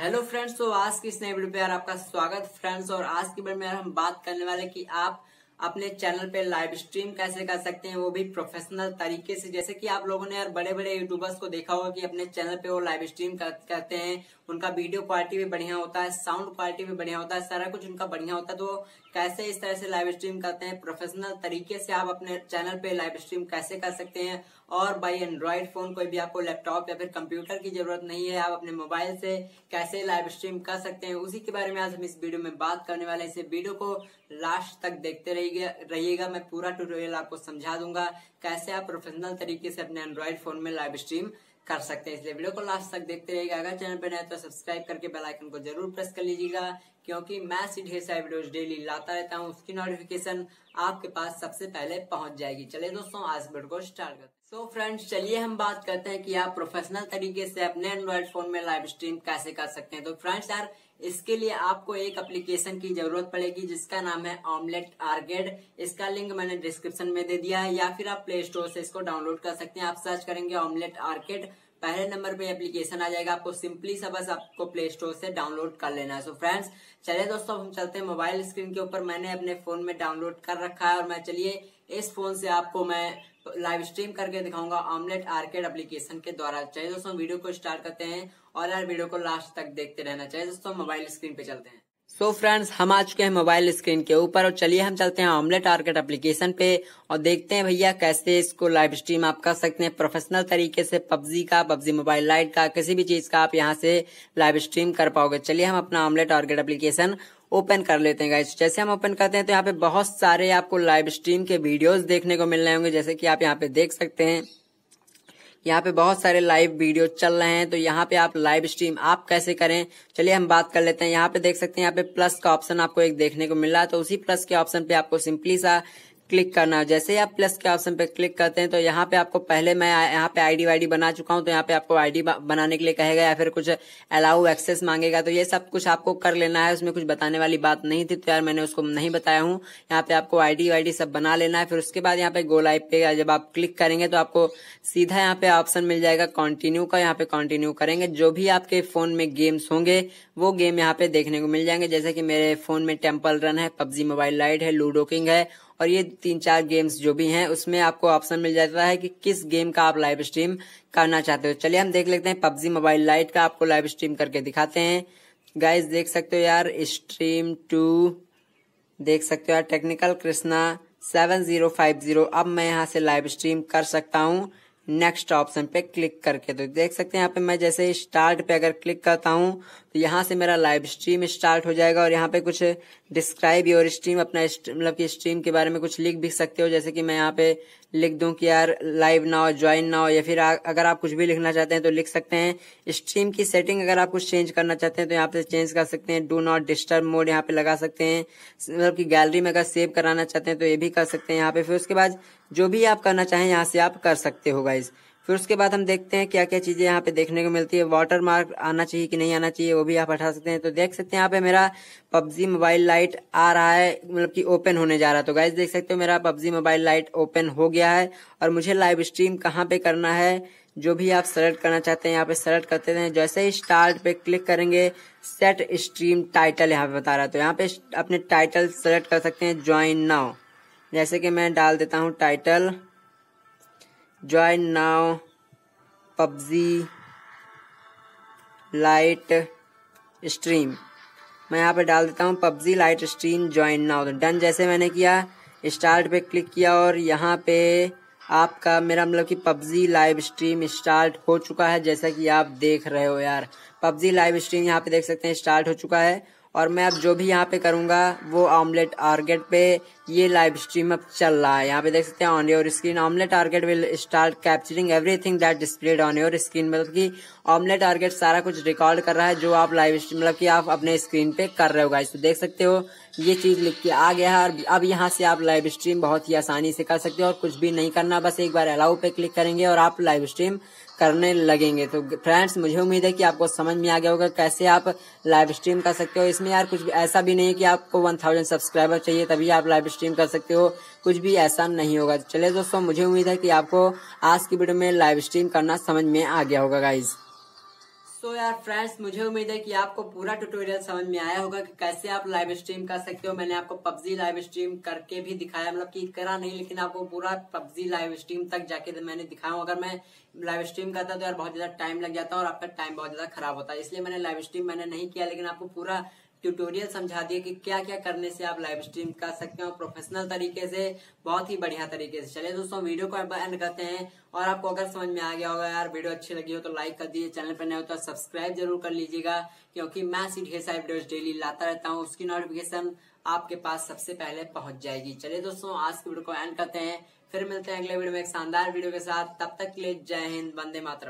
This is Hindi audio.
हेलो फ्रेंड्स तो आज की इस वीडियो पे यार आपका स्वागत फ्रेंड्स और आज की वीडियो में हम बात करने वाले कि आप अपने चैनल पे लाइव स्ट्रीम कैसे कर सकते हैं वो भी प्रोफेशनल तरीके से। जैसे कि आप लोगों ने यार बड़े बड़े यूट्यूबर्स को देखा होगा कि अपने चैनल पे वो लाइव स्ट्रीम कर, करते हैं। उनका वीडियो क्वालिटी भी बढ़िया होता है साउंड क्वालिटी भी बढ़िया होता है सारा कुछ उनका बढ़िया होता है तो कैसे इस तरह से लाइव स्ट्रीम करते हैं प्रोफेशनल तरीके से आप अपने चैनल पे लाइव स्ट्रीम कैसे कर सकते हैं, और बाई एंड्रॉइड फ़ोन कोई भी आपको लैपटॉप या फिर कंप्यूटर की ज़रूरत नहीं है, आप अपने मोबाइल से कैसे लाइव स्ट्रीम कर सकते हैं, उसी के बारे में आज हम इस वीडियो में बात करने वाले हैं। इस वीडियो को लास्ट तक देखते रहिएगा मैं पूरा ट्यूटोरियल आपको समझा दूँगा कैसे आप प्रोफेशनल तरीके से अपने एंड्रॉइड फ़ोन में लाइव स्ट्रीम कर सकते हैं। इसलिए वीडियो को लास्ट तक देखते रहिएगा। अगर चैनल पर नए तो सब्सक्राइब करके बेल आइकन को ज़रूर प्रेस कर लीजिएगा। क्योंकि मैं सी ढेर सारे वीडियोस डेली लाता रहता हूँ, उसकी नोटिफिकेशन आपके पास सबसे पहले पहुँच जाएगी। चलिए दोस्तों, आज वीडियो को स्टार्ट करते हैं। सो फ्रेंड्स चलिए हम बात करते हैं कि आप प्रोफेशनल तरीके से अपने एंड्रॉइड फ़ोन में लाइव स्ट्रीम कैसे कर सकते हैं। तो फ्रेंड्स यार, इसके लिए आपको एक एप्लीकेशन की ज़रूरत पड़ेगी, जिसका नाम है ऑमलेट आर्गेड इसका लिंक मैंने डिस्क्रिप्शन में दे दिया है, या फिर आप प्ले स्टोर से इसको डाउनलोड कर सकते हैं। आप सर्च करेंगे ऑमलेट आर्केड पहले नंबर पे एप्लीकेशन आ जाएगा, आपको सिंपली सा बस आपको प्ले स्टोर से डाउनलोड कर लेना है। सो फ्रेंड्स चलिए दोस्तों हम चलते हैं मोबाइल स्क्रीन के ऊपर। मैंने अपने फ़ोन में डाउनलोड कर रखा है और मैं चलिए इस फ़ोन से आपको मैं लाइव स्ट्रीम करके दिखाऊँगा ऑमलेट आर्केड एप्लीकेशन के द्वारा। चाहिए दोस्तों वीडियो को स्टार्ट करते हैं और यार वीडियो को लास्ट तक देखते रहना। चाहिए दोस्तों मोबाइल स्क्रीन पे चलते हैं। सो so फ्रेंड्स हम आ चुके हैं मोबाइल स्क्रीन के ऊपर और चलिए हम चलते हैं ऑमलेट आर्केट एप्लीकेशन पे और देखते हैं भैया कैसे इसको लाइव स्ट्रीम आप कर सकते हैं प्रोफेशनल तरीके से पबजी का, पबजी मोबाइल लाइट का, किसी भी चीज़ का आप यहाँ से लाइव स्ट्रीम कर पाओगे। चलिए हम अपना ऑमलेट आर्केट एप्लीकेशन ओपन कर लेते हैं गाइस जैसे हम ओपन करते हैं तो यहाँ पे बहुत सारे आपको लाइव स्ट्रीम के वीडियोज़ देखने को मिल रहे होंगे, जैसे कि आप यहाँ पे देख सकते हैं। यहाँ पे बहुत सारे लाइव वीडियो चल रहे हैं तो यहाँ पे आप लाइव स्ट्रीम आप कैसे करें? चलिए हम बात कर लेते हैं। यहाँ पे देख सकते हैं, यहाँ पे प्लस का ऑप्शन आपको एक देखने को मिल रहा है तो उसी प्लस के ऑप्शन पे आपको सिंपली सा क्लिक करना। जैसे ही आप प्लस के ऑप्शन पे क्लिक करते हैं तो यहाँ पे आपको पहले मैं यहाँ पे आईडी वाईडी बना चुका हूँ तो यहाँ पे आपको आईडी बनाने के लिए कहेगा या फिर कुछ अलाउ एक्सेस मांगेगा तो ये सब कुछ आपको कर लेना है। उसमें कुछ बताने वाली बात नहीं थी तो यार मैंने उसको नहीं बताया हूँ। यहाँ पे आपको आईडी वाईडी सब बना लेना है। फिर उसके बाद यहाँ पे गो लाइव पे जब आप क्लिक करेंगे तो आपको सीधा यहाँ पे ऑप्शन मिल जाएगा कंटिन्यू का। यहाँ पे कंटिन्यू करेंगे। जो भी आपके फ़ोन में गेम्स होंगे, वो गेम यहाँ पे देखने को मिल जाएँगे। जैसे कि मेरे फ़ोन में टेंपल रन है, पबजी मोबाइल लाइट है लूडो किंग है और ये तीन चार गेम्स जो भी हैं, उसमें आपको ऑप्शन मिल जाता है कि किस गेम का आप लाइव स्ट्रीम करना चाहते हो। चलिए, हम देख लेते हैं पबजी मोबाइल लाइट का आपको लाइव स्ट्रीम करके दिखाते हैं। गाइज़ देख सकते हो यार स्ट्रीम टू देख सकते हो यार technical Krishna seven zero five zero अब मैं यहाँ से लाइव स्ट्रीम कर सकता हूँ। नेक्स्ट ऑप्शन पे क्लिक करके। तो देख सकते हैं यहाँ पे मैं जैसे स्टार्ट पे अगर क्लिक करता हूँ तो यहाँ से मेरा लाइव स्ट्रीम स्टार्ट हो जाएगा और यहाँ पे कुछ डिस्क्राइब योर स्ट्रीम अपना मतलब कि स्ट्रीम के बारे में कुछ लिख भी सकते हो। जैसे कि मैं यहाँ पे लिख दूँ कि यार लाइव ना हो ज्वाइन ना हो, या फिर अगर आप कुछ भी लिखना चाहते हैं तो लिख सकते हैं। स्ट्रीम की सेटिंग अगर आप कुछ चेंज करना चाहते हैं तो यहाँ पे चेंज कर सकते हैं। डू नॉट डिस्टर्ब मोड यहाँ पे लगा सकते हैं। मतलब कि गैलरी में अगर सेव कराना चाहते हैं तो ये भी कर सकते हैं यहाँ पे। फिर उसके बाद जो भी आप करना चाहें यहाँ से आप कर सकते हो गाइज़ फिर उसके बाद हम देखते हैं क्या क्या चीज़ें यहाँ पे देखने को मिलती है। वाटर मार्क आना चाहिए कि नहीं आना चाहिए, वो भी आप हटा सकते हैं। तो देख सकते हैं यहाँ पे मेरा पबजी मोबाइल लाइट आ रहा है मतलब कि ओपन होने जा रहा है। तो गाइज़ देख सकते हो मेरा पबजी मोबाइल लाइट ओपन हो गया है और मुझे लाइव स्ट्रीम कहाँ पे करना है, जो भी आप सेलेक्ट करना चाहते हैं, यहाँ पे सेलेक्ट करते हैं। जैसे ही स्टार्ट पे क्लिक करेंगे सेट स्ट्रीम टाइटल यहाँ पे बता रहा है। तो यहाँ पे अपने टाइटल सेलेक्ट कर सकते हैं ज्वाइन नाउ जैसे कि मैं डाल देता हूँ title join now PUBG lite stream मैं यहाँ पे डाल देता हूँ PUBG lite stream join now done जैसे मैंने किया स्टार्ट पे क्लिक किया और यहाँ पे आपका मेरा मतलब कि पबजी लाइव स्ट्रीम स्टार्ट हो चुका है, जैसा कि आप देख रहे हो यार। पबजी लाइव स्ट्रीम यहाँ पे देख सकते हैं स्टार्ट हो चुका है। और मैं अब जो भी यहाँ पे करूँगा, वो ऑमलेट आर्गेट पे ये लाइव स्ट्रीम अब चल रहा है। यहाँ पे देख सकते हैं on your screen Omlet Arcade will start capturing everything that displayed on your screen मतलब कि ऑमलेट आर्गेट सारा कुछ रिकॉर्ड कर रहा है, जो आप लाइव स्ट्रीम मतलब कि आप अपने स्क्रीन पे कर रहे हो गाइस तो देख सकते हो ये चीज़ लिख के आ गया है और अब यहाँ से आप लाइव स्ट्रीम बहुत ही आसानी से कर सकते हो और कुछ भी नहीं करना, बस एक बार अलाउ पे क्लिक करेंगे और आप लाइव स्ट्रीम करने लगेंगे। तो फ्रेंड्स मुझे उम्मीद है कि आपको समझ में आ गया होगा कैसे आप लाइव स्ट्रीम कर सकते हो। इसमें यार कुछ ऐसा भी नहीं है कि आपको वन थाउज़ेंड सब्सक्राइबर चाहिए तभी आप लाइव स्ट्रीम कर सकते हो। कुछ भी ऐसा नहीं होगा। चलिए दोस्तों, मुझे उम्मीद है कि आपको आज की वीडियो में लाइव स्ट्रीम करना समझ में आ गया होगा गाइज़ सो so, यार फ्रेंड्स मुझे उम्मीद है कि आपको पूरा ट्यूटोरियल समझ में आया होगा कि कैसे आप लाइव स्ट्रीम कर सकते हो। मैंने आपको पबजी लाइव स्ट्रीम करके भी दिखाया मतलब कि करा नहीं, लेकिन आपको पूरा पबजी लाइव स्ट्रीम तक जाके तो मैंने दिखाया अगर मैं लाइव स्ट्रीम करता तो यार बहुत ज़्यादा टाइम लग जाता और आपका टाइम बहुत ज़्यादा खराब होता। है इसलिए मैंने लाइव स्ट्रीम मैंने नहीं किया, लेकिन आपको पूरा ट्यूटोरियल समझा दिया कि क्या क्या करने से आप लाइव स्ट्रीम कर सकते हो प्रोफेशनल तरीके से, बहुत ही बढ़िया तरीके से। चलिए दोस्तों वीडियो को एंड करते हैं। और आपको अगर समझ में आ गया होगा यार वीडियो अच्छी लगी हो तो लाइक कर दीजिए। चैनल पर नए हो तो सब्सक्राइब ज़रूर कर लीजिएगा, क्योंकि मैं सी ढेर सारी वीडियो डेली लाता रहता हूँ। उसकी नोटिफिकेशन आपके पास सबसे पहले पहुँच जाएगी। चलिए दोस्तों, आज की वीडियो को एंड करते हैं। फिर मिलते हैं अगले वीडियो में एक शानदार वीडियो के साथ। तब तक के लिए जय हिंद, वंदे मातरम।